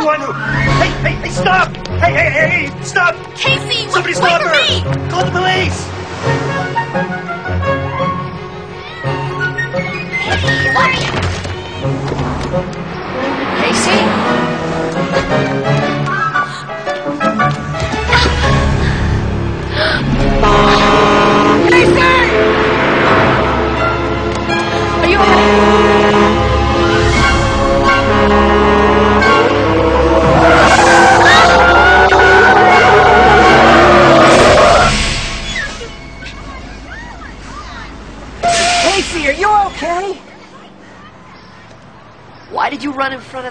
the one who. Hey, hey, hey, stop! Hey, hey, hey, stop! Casey, Somebody wait stop for her! me! Call the police! Casey, are you okay? Why did you run in front of